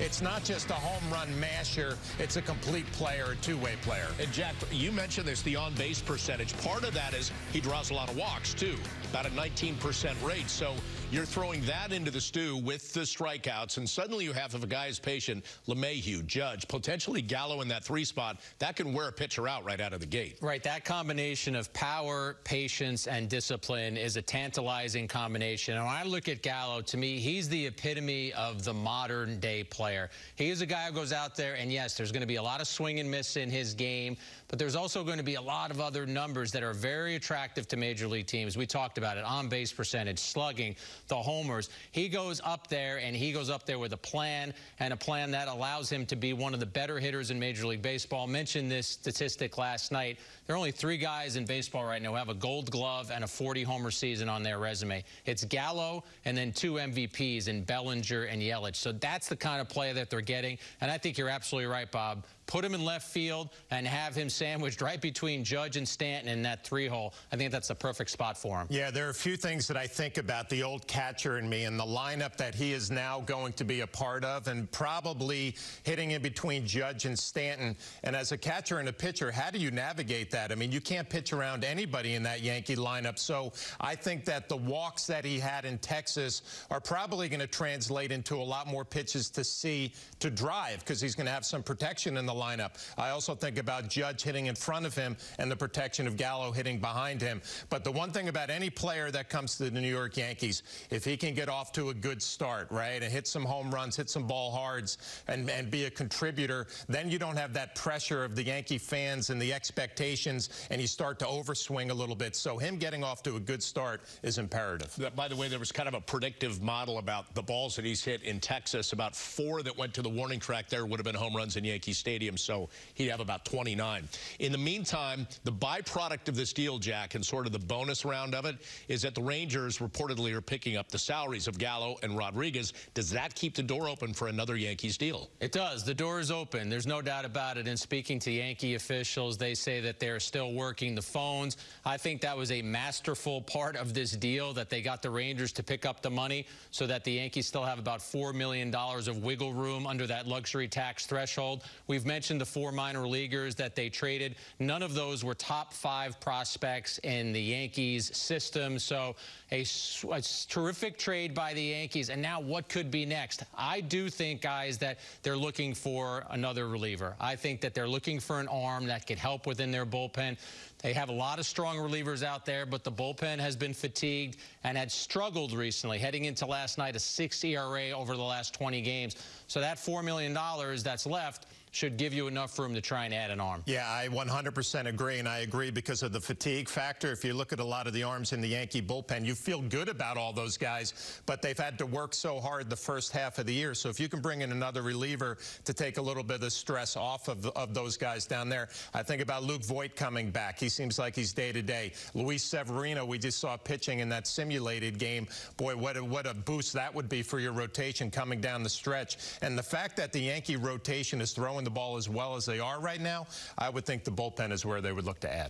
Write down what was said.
It's not just a home run masher. It's a complete player, a two-way player. And Jack, you mentioned this, the on-base percentage. Part of that is he draws a lot of walks, too, about a 19% rate. So you're throwing that into the stew with the strikeouts, and suddenly you have, if a guy is patient, LeMahieu, Judge, potentially Gallo in that three spot, that can wear a pitcher out right out of the gate. Right, that combination of power, patience, and discipline is a tantalizing combination. And when I look at Gallo, to me, he's the epitome of the modern day player. He is a guy who goes out there, and yes, there's going to be a lot of swing and miss in his game, but there's also going to be a lot of other numbers that are very attractive to major league teams. We talked about it, on base percentage, slugging, the homers. He goes up there and he goes up there with a plan and a plan that allows him to be one of the better hitters in Major League Baseball. mentioned this statistic last night. There are only three guys in baseball right now who have a gold glove and a 40 homer season on their resume. It's Gallo and then two MVPs in Bellinger and Yelich. So that's the kind of play that they're getting. And I think you're absolutely right, Bob put him in left field and have him sandwiched right between Judge and Stanton in that three hole. I think that's the perfect spot for him. Yeah, there are a few things that I think about the old catcher in me and the lineup that he is now going to be a part of and probably hitting in between Judge and Stanton. And as a catcher and a pitcher, how do you navigate that? I mean, you can't pitch around anybody in that Yankee lineup. So I think that the walks that he had in Texas are probably going to translate into a lot more pitches to see to drive because he's going to have some protection in the lineup. I also think about Judge hitting in front of him and the protection of Gallo hitting behind him. But the one thing about any player that comes to the New York Yankees, if he can get off to a good start, right, and hit some home runs, hit some ball hards, and, and be a contributor, then you don't have that pressure of the Yankee fans and the expectations, and you start to overswing a little bit. So him getting off to a good start is imperative. By the way, there was kind of a predictive model about the balls that he's hit in Texas. About four that went to the warning track there would have been home runs in Yankee Stadium stadium, so he'd have about 29. In the meantime, the byproduct of this deal, Jack, and sort of the bonus round of it, is that the Rangers reportedly are picking up the salaries of Gallo and Rodriguez. Does that keep the door open for another Yankees deal? It does. The door is open. There's no doubt about it. And speaking to Yankee officials, they say that they're still working the phones. I think that was a masterful part of this deal that they got the Rangers to pick up the money so that the Yankees still have about $4 million of wiggle room under that luxury tax threshold. We've mentioned the four minor leaguers that they traded. None of those were top five prospects in the Yankees system. So a, a terrific trade by the Yankees. And now what could be next? I do think, guys, that they're looking for another reliever. I think that they're looking for an arm that could help within their bullpen. They have a lot of strong relievers out there, but the bullpen has been fatigued and had struggled recently, heading into last night, a 6 ERA over the last 20 games. So that $4 million that's left should give you enough room to try and add an arm. Yeah, I 100% agree, and I agree because of the fatigue factor. If you look at a lot of the arms in the Yankee bullpen, you feel good about all those guys, but they've had to work so hard the first half of the year. So if you can bring in another reliever to take a little bit of the stress off of, of those guys down there, I think about Luke Voit coming back. He seems like he's day-to-day. -day. Luis Severino, we just saw pitching in that simulated game. Boy, what a, what a boost that would be for your rotation coming down the stretch. And the fact that the Yankee rotation is throwing throwing the ball as well as they are right now, I would think the bullpen is where they would look to add.